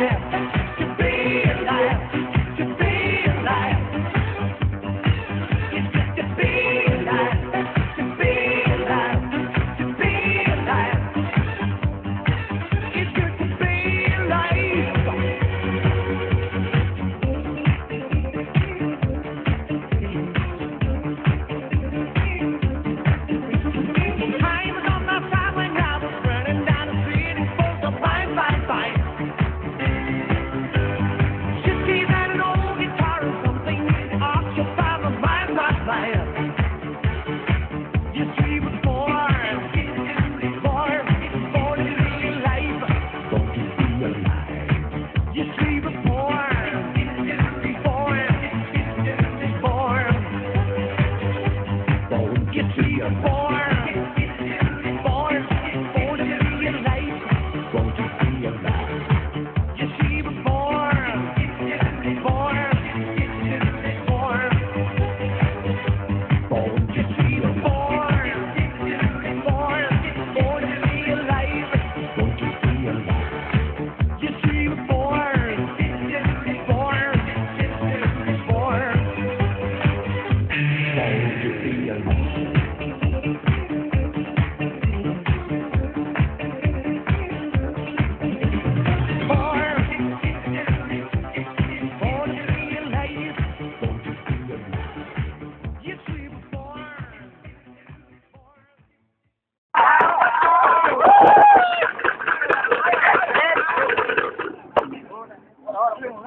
Yeah.